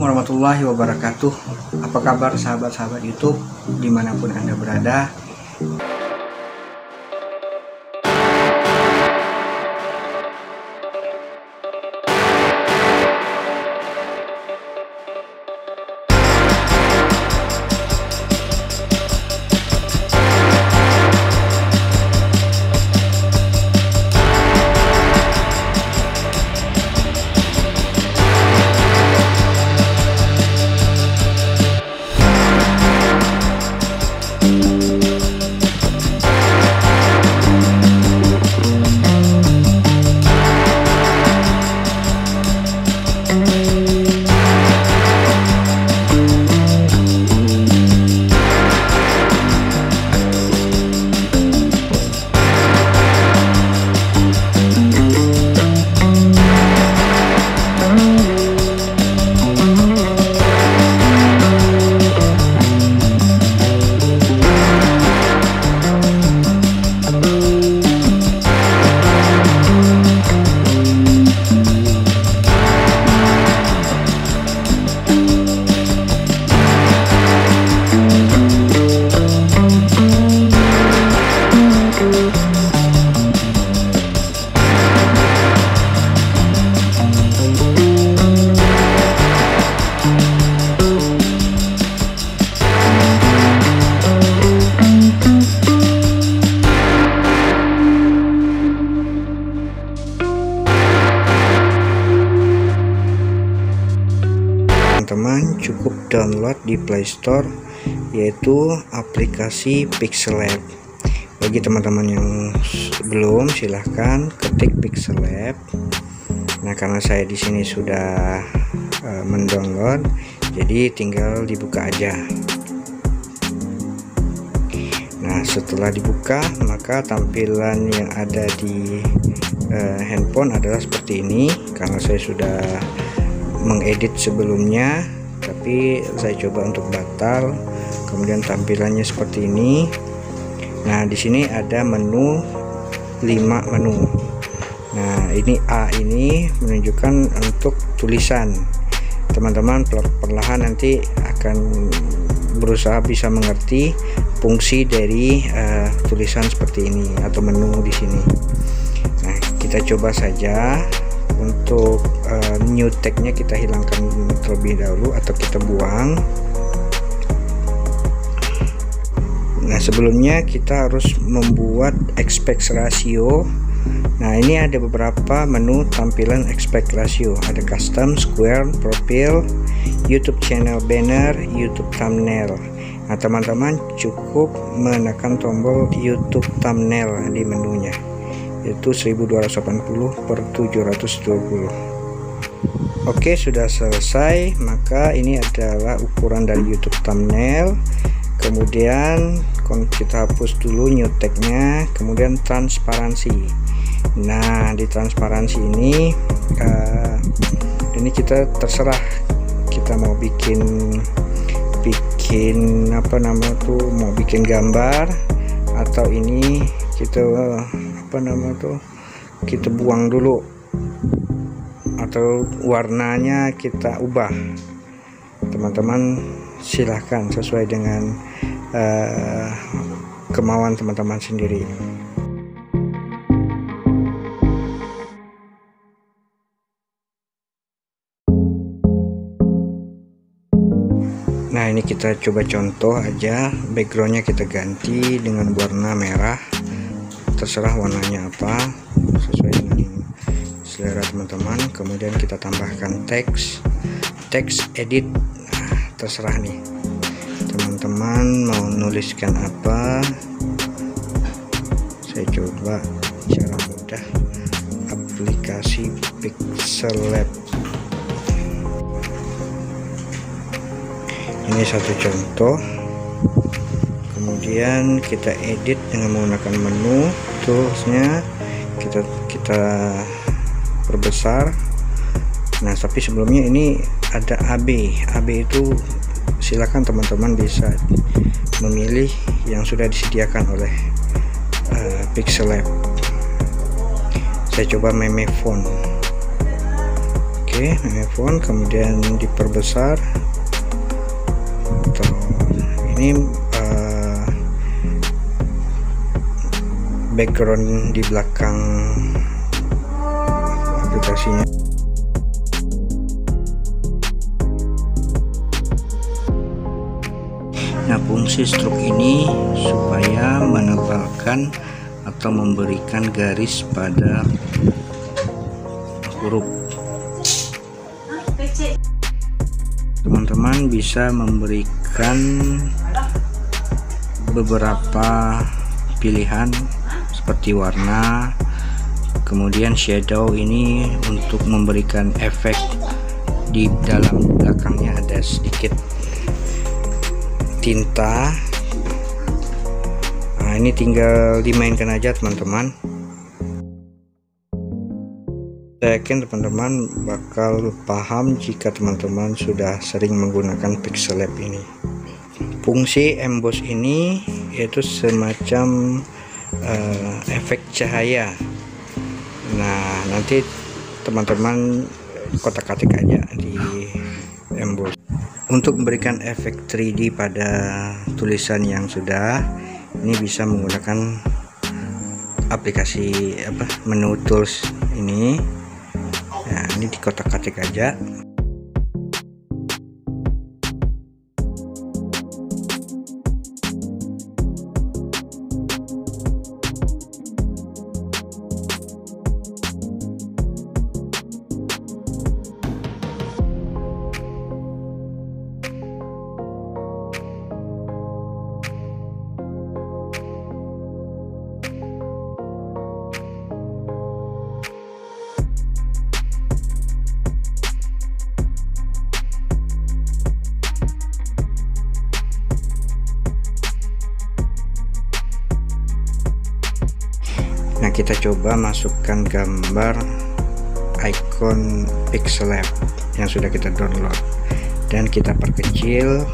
warahmatullahi wabarakatuh. Apa kabar sahabat-sahabat youtube di mana pun anda berada download di Play Store yaitu aplikasi Pixel Lab bagi teman-teman yang belum silahkan ketik Pixel Lab nah karena saya di sini sudah uh, mendownload jadi tinggal dibuka aja. Nah setelah dibuka maka tampilan yang ada di uh, handphone adalah seperti ini. Karena saya sudah mengedit sebelumnya tapi saya coba untuk batal. Kemudian tampilannya seperti ini. Nah di sini ada menu 5 menu. Nah ini A ini menunjukkan untuk tulisan. Teman-teman perlahan nanti akan berusaha bisa mengerti fungsi dari uh, tulisan seperti ini atau menu di sini. Nah kita coba saja untuk uh, new tagnya kita hilangkan terlebih dahulu atau kita buang. Nah sebelumnya kita harus membuat expect ratio. Nah ini ada beberapa menu tampilan expect ratio. Ada custom square profile YouTube channel banner YouTube thumbnail. Nah teman-teman cukup menekan tombol YouTube thumbnail di menunya yaitu 1280 per 720 Oke sudah selesai. Maka ini adalah ukuran dari YouTube thumbnail. Kemudian kita hapus dulu new tagnya. Kemudian transparansi. Nah di transparansi ini uh, ini kita terserah kita mau bikin bikin apa nama tuh mau bikin gambar atau ini kita apa nama tuh kita buang dulu. Atau warnanya kita ubah. Teman-teman silahkan sesuai dengan uh, kemauan teman-teman sendiri. Nah ini kita coba contoh aja. Backgroundnya kita ganti dengan warna merah terserah warnanya apa sesuai dengan selera teman-teman. Kemudian kita tambahkan teks teks edit. Nah, terserah nih. Teman-teman mau nuliskan apa? Saya coba cara mudah. Aplikasi pixel lab. Ini satu contoh. Kemudian kita edit dengan menggunakan menu toolsnya kita kita perbesar. Nah tapi sebelumnya ini ada AB AB itu silakan teman-teman bisa memilih yang sudah disediakan oleh uh, Pixel Lab. Saya coba meme font. Oke oke iPhone kemudian diperbesar. Ini background di belakang aplikasinya Nah, fungsi stroke ini supaya menebalkan atau memberikan garis pada huruf. Teman-teman bisa memberikan beberapa pilihan seperti warna, kemudian shadow ini untuk memberikan efek di dalam belakangnya ada sedikit tinta. Nah ini tinggal dimainkan aja teman-teman. Saya yakin teman-teman bakal paham jika teman-teman sudah sering menggunakan pixel lab ini. Fungsi emboss ini yaitu semacam uh, efek cahaya. Nah nanti teman-teman kotak-katik aja di emboss untuk memberikan efek 3D pada tulisan yang sudah ini bisa menggunakan aplikasi apa menu tools ini. Nah ini di kotak-katik aja kita coba masukkan gambar icon pixel lab yang sudah kita download. Dan kita perkecil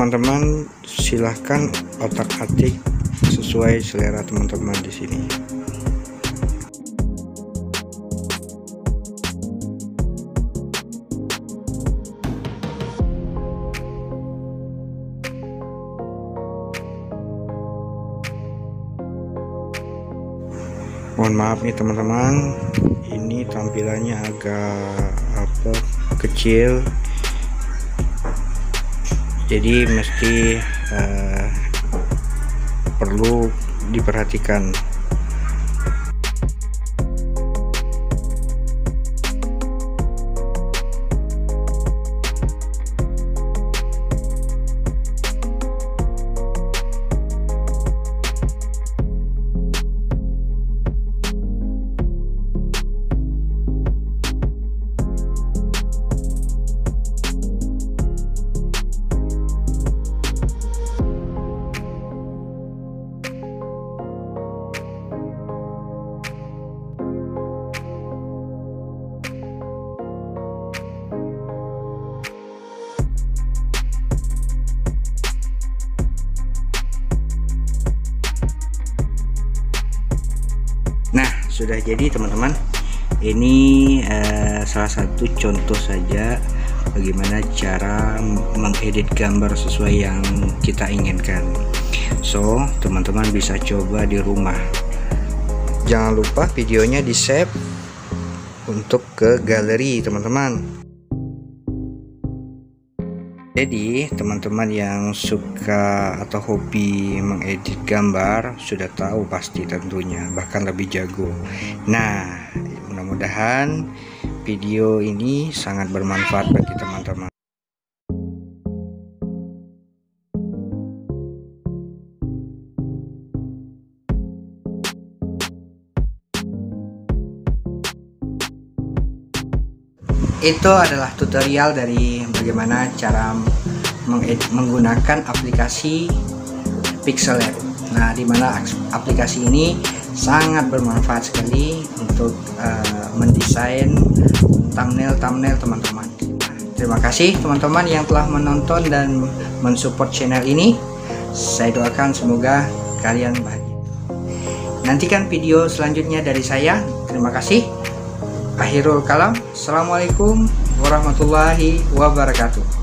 teman-teman silahkan otak-atik sesuai selera teman-teman di sini. Mohon maaf nih teman-teman, ini tampilannya agak apa kecil jadi mesti uh, perlu diperhatikan sudah jadi teman-teman. Ini uh, salah satu contoh saja bagaimana cara mengedit gambar sesuai yang kita inginkan. So teman-teman bisa coba di rumah. Jangan lupa videonya di save untuk ke galeri teman-teman jadi teman-teman yang suka atau hobi mengedit gambar sudah tahu pasti tentunya bahkan lebih jago. Nah mudah-mudahan video ini sangat bermanfaat bagi teman-teman itu adalah tutorial dari bagaimana cara menggunakan aplikasi Pixel Lab. Nah, di mana aplikasi ini sangat bermanfaat sekali untuk uh, mendesain thumbnail-thumbnail teman-teman. terima kasih teman-teman yang telah menonton dan mensupport channel ini. Saya doakan semoga kalian bahagia. Nantikan video selanjutnya dari saya. Terima kasih. Akhirul kalam. Assalamualaikum warahmatullahi wabarakatuh.